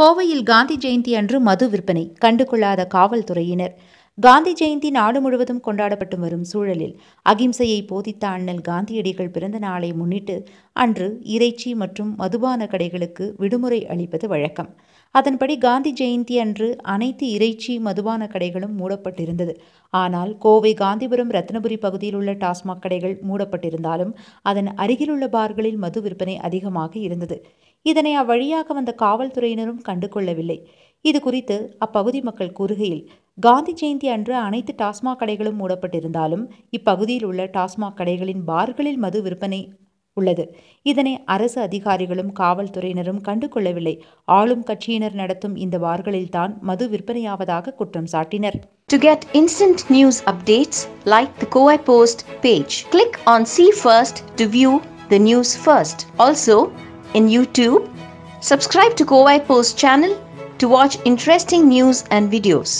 கோவையில் காந்தி ஜெயந்தி அன்று மது விற்பனை கண்டுகொள்ளாத காவல்துறையினர். காந்தி ஜெயந்தி நாடு முழுவதும் கொண்டாடப்பட்டு வரும் சூழலில் அகிம்சையை போதித்த அண்ணல் காந்தியடிகள் பிறந்த நாளை முன்னிட்டு அன்று இறைச்சி மற்றும் மதுபான கடைகளுக்கு விடுமுறை அளிப்பது வழக்கம். அதன்படி காந்தி ஜெயந்தி அன்று அனைத்து இறைச்சி மதுபான கடைகளும் மூடப்பட்டிருந்தது. ஆனால் கோவை காந்திபுரம் ரத்னபுரி பகுதியில் உள்ள டாஸ்மாக் கடைகள் மூடப்பட்டிருந்தாலும் அதன் அருகிலுள்ள பார்களில் மது விற்பனை அதிகமாக இருந்தது. இதனை அவ்வழியாக வந்த காவல்துறையினரும் கண்டுகொள்ளவில்லை. இது குறித்து அப்பகுதி மக்கள் கூறுகையில் காந்தி ஜெயந்தி அன்று அனைத்து டாஸ்மாக் கடைகளும் மூடப்பட்டிருந்தாலும் இப்பகுதியில் உள்ள டாஸ்மாக் கடைகளின் பார்களில் மது விற்பனை உள்ளது இதனை அரசு அதிகாரிகளும் காவல்துறையினரும் கண்டுகொள்ளவில்லை ஆளும் கட்சியினர் நடத்தும் இந்த பார்களில் தான் மது விற்பனையாவதாக குற்றம் சாட்டினர் To get instant news updates, like the Kowai Post page. Click on See First to view the news first. Also, in YouTube, subscribe to Kowai Post channel to watch interesting news and videos.